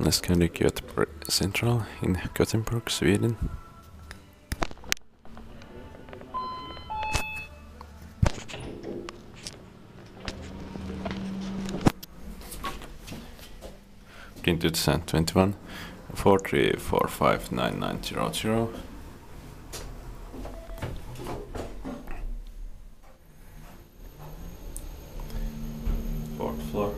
Let's go to Göteborg Central in Gothenburg, Sweden. Printed sent 21 43459900. Fourth floor.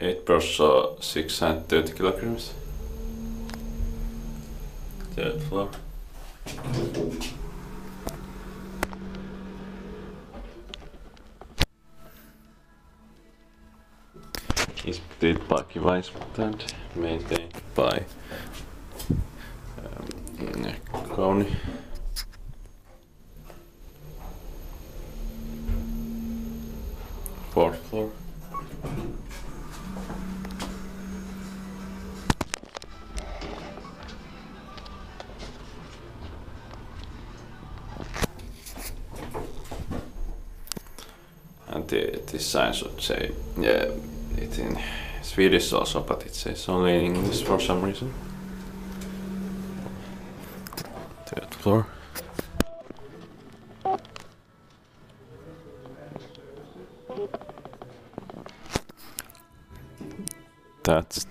Eight percent, six hundred thirty kilograms. Third floor. Is built by Weismuth and maintained by um, Kone. Fourth floor. And the, the sign should say, yeah, it's in Swedish also, but it says only in English for some reason. Third floor. That's